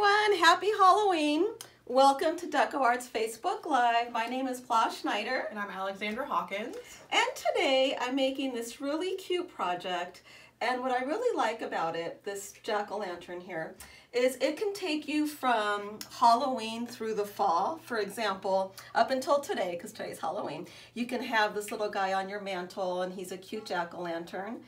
everyone, happy Halloween. Welcome to DecoArt's Facebook Live. My name is Pla Schneider. And I'm Alexandra Hawkins. And today I'm making this really cute project. And what I really like about it, this jack-o'-lantern here, is it can take you from Halloween through the fall. For example, up until today, because today's Halloween, you can have this little guy on your mantle and he's a cute jack-o'-lantern.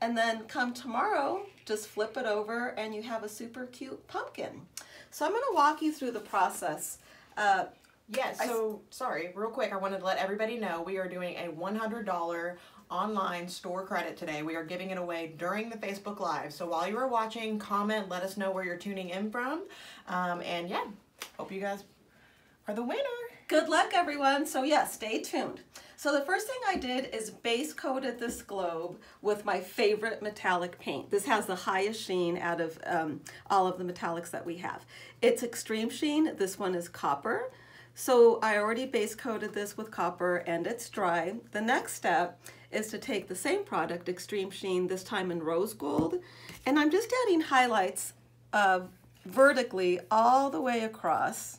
And then come tomorrow, just flip it over and you have a super cute pumpkin. So I'm gonna walk you through the process. Uh, yes, so sorry, real quick, I wanted to let everybody know we are doing a $100 online store credit today. We are giving it away during the Facebook Live. So while you are watching, comment, let us know where you're tuning in from. Um, and yeah, hope you guys are the winner. Good luck, everyone. So yeah, stay tuned. So the first thing I did is base coated this globe with my favorite metallic paint. This has the highest sheen out of um, all of the metallics that we have. It's extreme sheen. This one is copper. So I already base coated this with copper and it's dry. The next step is to take the same product, Extreme Sheen, this time in rose gold, and I'm just adding highlights uh, vertically all the way across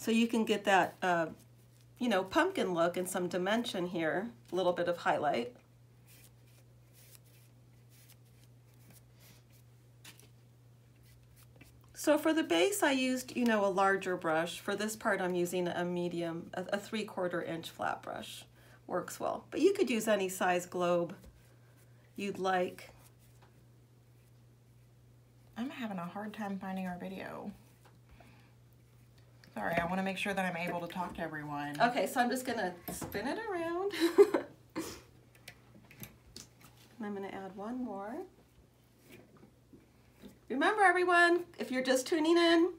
so you can get that uh, you know, pumpkin look and some dimension here, a little bit of highlight. So for the base, I used, you know, a larger brush. For this part, I'm using a medium, a, a three quarter inch flat brush. Works well. But you could use any size globe you'd like. I'm having a hard time finding our video. Sorry, I want to make sure that I'm able to talk to everyone. Okay, so I'm just going to spin it around. and I'm going to add one more. Remember everyone, if you're just tuning in,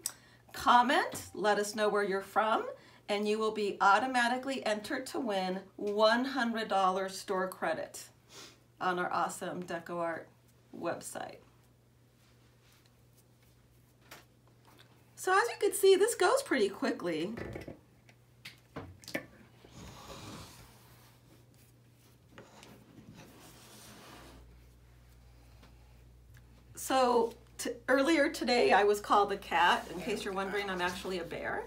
comment, let us know where you're from, and you will be automatically entered to win $100 store credit on our awesome DecoArt website. So as you can see, this goes pretty quickly. So earlier today I was called a cat. In case you're wondering, I'm actually a bear.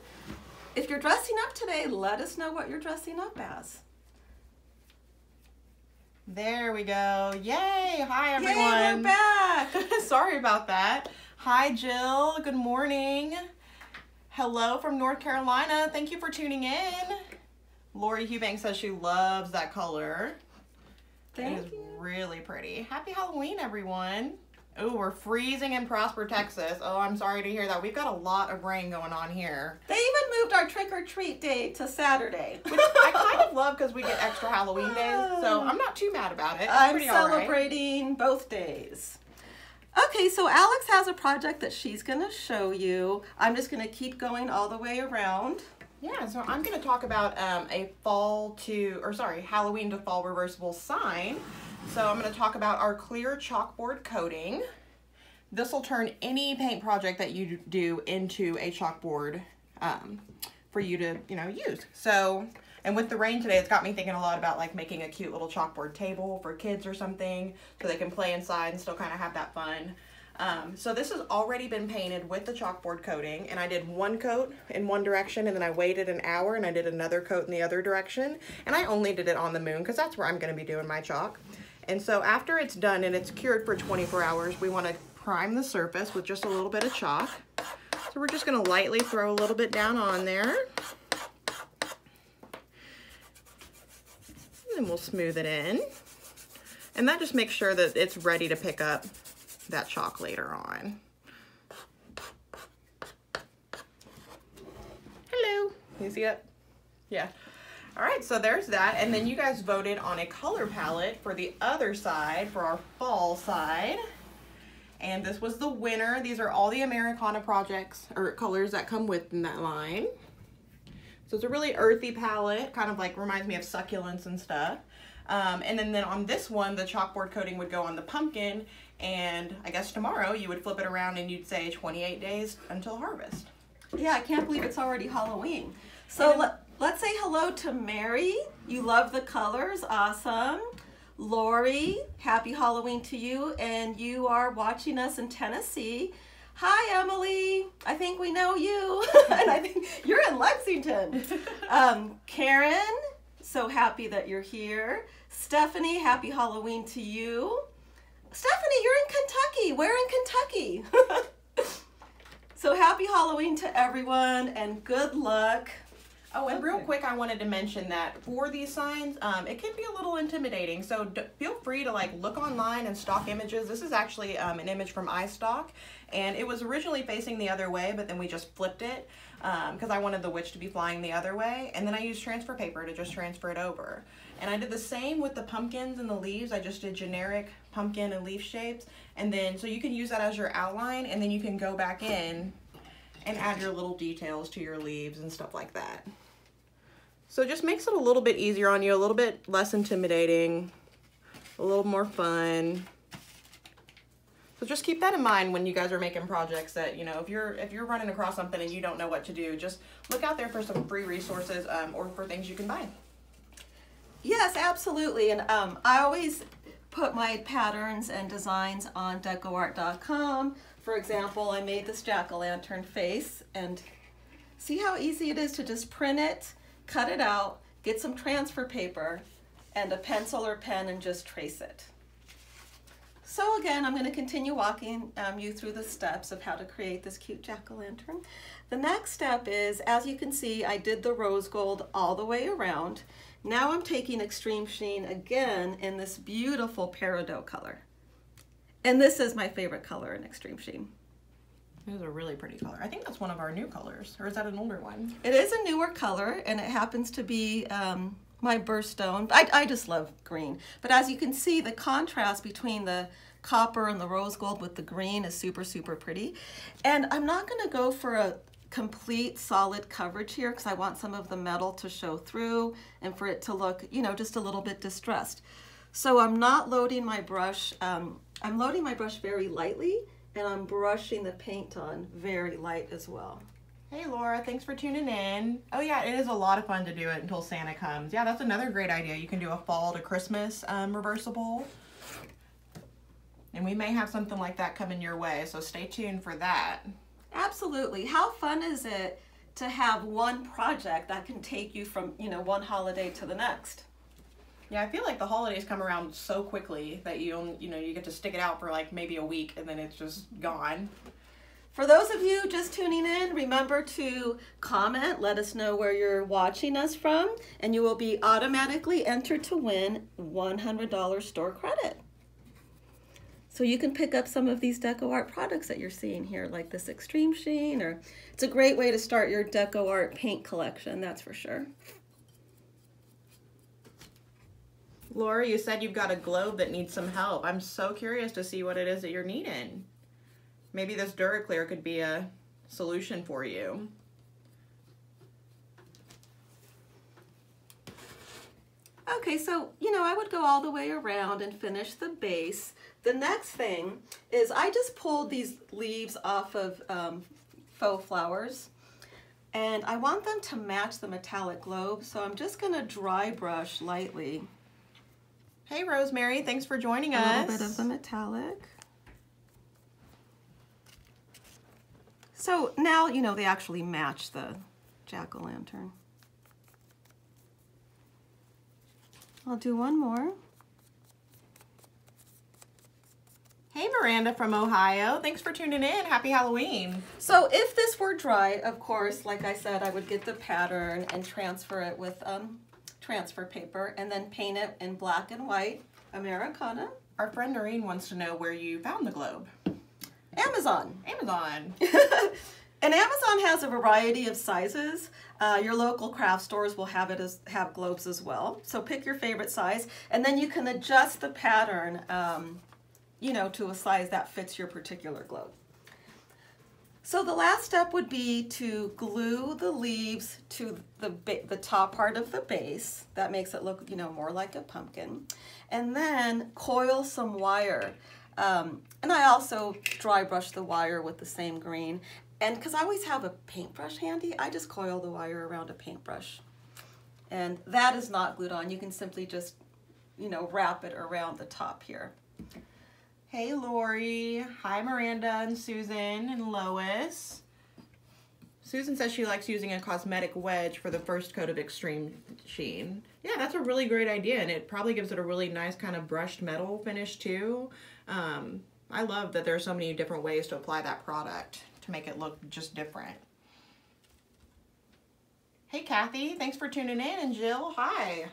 If you're dressing up today, let us know what you're dressing up as. There we go. Yay! Hi everyone. Yay, we're back. Sorry about that. Hi, Jill. Good morning. Hello from North Carolina. Thank you for tuning in. Lori Hubank says she loves that color. Thank it is you. really pretty. Happy Halloween, everyone. Oh, we're freezing in Prosper, Texas. Oh, I'm sorry to hear that. We've got a lot of rain going on here. They even moved our trick or treat day to Saturday. Which I kind of love because we get extra Halloween days. So ah. I'm not too mad about it. It's I'm celebrating right. both days. Okay, so Alex has a project that she's gonna show you. I'm just gonna keep going all the way around. Yeah, so I'm gonna talk about um, a fall to, or sorry, Halloween to fall reversible sign. So I'm gonna talk about our clear chalkboard coating. This will turn any paint project that you do into a chalkboard um, for you to, you know, use. So and with the rain today, it's got me thinking a lot about like making a cute little chalkboard table for kids or something so they can play inside and still kind of have that fun. Um, so this has already been painted with the chalkboard coating and I did one coat in one direction and then I waited an hour and I did another coat in the other direction and I only did it on the moon because that's where I'm going to be doing my chalk. And so after it's done and it's cured for 24 hours, we want to prime the surface with just a little bit of chalk. So we're just going to lightly throw a little bit down on there. And we'll smooth it in. And that just makes sure that it's ready to pick up that chalk later on. Hello. You see it? Yeah. All right, so there's that. And then you guys voted on a color palette for the other side, for our fall side. And this was the winner. These are all the Americana projects or colors that come within that line. So it's a really earthy palette, kind of like reminds me of succulents and stuff. Um, and then, then on this one, the chalkboard coating would go on the pumpkin. And I guess tomorrow you would flip it around and you'd say 28 days until harvest. Yeah, I can't believe it's already Halloween. So let, let's say hello to Mary. You love the colors. Awesome. Lori, happy Halloween to you. And you are watching us in Tennessee. Hi, Emily. I think we know you. and I think you're in Lexington. Um, Karen, so happy that you're here. Stephanie, happy Halloween to you. Stephanie, you're in Kentucky. Where in Kentucky? so happy Halloween to everyone and good luck. Oh, and real quick, I wanted to mention that for these signs, um, it can be a little intimidating. So feel free to like look online and stock images. This is actually um, an image from iStock, and it was originally facing the other way, but then we just flipped it because I wanted the witch to be flying the other way, and then I used transfer paper to just transfer it over. And I did the same with the pumpkins and the leaves. I just did generic pumpkin and leaf shapes, and then so you can use that as your outline, and then you can go back in and add your little details to your leaves and stuff like that. So it just makes it a little bit easier on you, a little bit less intimidating, a little more fun. So just keep that in mind when you guys are making projects that, you know, if you're if you're running across something and you don't know what to do, just look out there for some free resources um, or for things you can buy. Yes, absolutely. And um, I always put my patterns and designs on decoart.com. For example, I made this jack-o'-lantern face and see how easy it is to just print it, cut it out, get some transfer paper and a pencil or pen and just trace it. So again, I'm going to continue walking um, you through the steps of how to create this cute jack-o'-lantern. The next step is, as you can see, I did the rose gold all the way around. Now I'm taking Extreme Sheen again in this beautiful peridot color. And this is my favorite color in Extreme Sheen. It is a really pretty color. I think that's one of our new colors, or is that an older one? It is a newer color and it happens to be um, my birthstone. I, I just love green. But as you can see, the contrast between the copper and the rose gold with the green is super, super pretty. And I'm not gonna go for a complete solid coverage here because I want some of the metal to show through and for it to look, you know, just a little bit distressed. So I'm not loading my brush, um, I'm loading my brush very lightly and I'm brushing the paint on very light as well. Hey Laura, thanks for tuning in. Oh yeah, it is a lot of fun to do it until Santa comes. Yeah, that's another great idea. You can do a fall to Christmas um, reversible. And we may have something like that coming your way, so stay tuned for that. Absolutely. How fun is it to have one project that can take you from, you know, one holiday to the next? Yeah, I feel like the holidays come around so quickly that you only, you know you get to stick it out for like maybe a week and then it's just gone. For those of you just tuning in, remember to comment, let us know where you're watching us from, and you will be automatically entered to win $100 store credit. So you can pick up some of these DecoArt products that you're seeing here, like this Extreme Sheen, or it's a great way to start your DecoArt paint collection, that's for sure. Laura, you said you've got a globe that needs some help. I'm so curious to see what it is that you're needing. Maybe this Duraclear could be a solution for you. Okay, so, you know, I would go all the way around and finish the base. The next thing is I just pulled these leaves off of um, faux flowers and I want them to match the metallic globe. So I'm just gonna dry brush lightly Hey Rosemary, thanks for joining a us. A little bit of the metallic. So now, you know, they actually match the jack-o'-lantern. I'll do one more. Hey Miranda from Ohio, thanks for tuning in. Happy Halloween. So if this were dry, of course, like I said, I would get the pattern and transfer it with um, transfer paper and then paint it in black and white Americana. Our friend Noreen wants to know where you found the globe. Amazon. Amazon. And Amazon has a variety of sizes. Uh, your local craft stores will have it as have globes as well. So pick your favorite size, and then you can adjust the pattern, um, you know, to a size that fits your particular globe. So the last step would be to glue the leaves to the the top part of the base. That makes it look, you know, more like a pumpkin. And then coil some wire. Um, and I also dry brush the wire with the same green. And because I always have a paintbrush handy, I just coil the wire around a paintbrush. And that is not glued on. You can simply just, you know, wrap it around the top here. Hey, Lori. Hi, Miranda and Susan and Lois. Susan says she likes using a cosmetic wedge for the first coat of extreme sheen. Yeah, that's a really great idea, and it probably gives it a really nice kind of brushed metal finish too. Um, I love that there are so many different ways to apply that product to make it look just different. Hey, Kathy. Thanks for tuning in. And Jill, hi.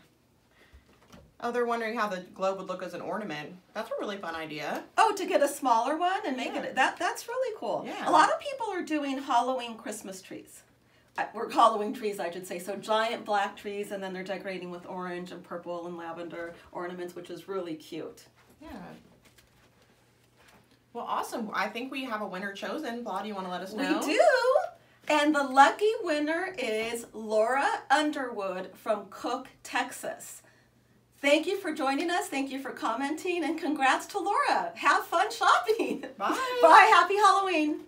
Oh, they're wondering how the globe would look as an ornament. That's a really fun idea. Oh, to get a smaller one and make Yeah. it that that's really cool. Yeah. A lot of people are doing Halloween Christmas trees. We're Halloween trees, I should say. So giant black trees, and then they're decorating with orange and purple and lavender ornaments, which is really cute. Yeah. Well, awesome. I think we have a winner chosen. Blah, do you want to let us know? We do. And the lucky winner is Laura Underwood from Cook, Texas. Thank you for joining us. Thank you for commenting, and congrats to Laura. Have fun shopping. Bye. Bye. Happy Halloween.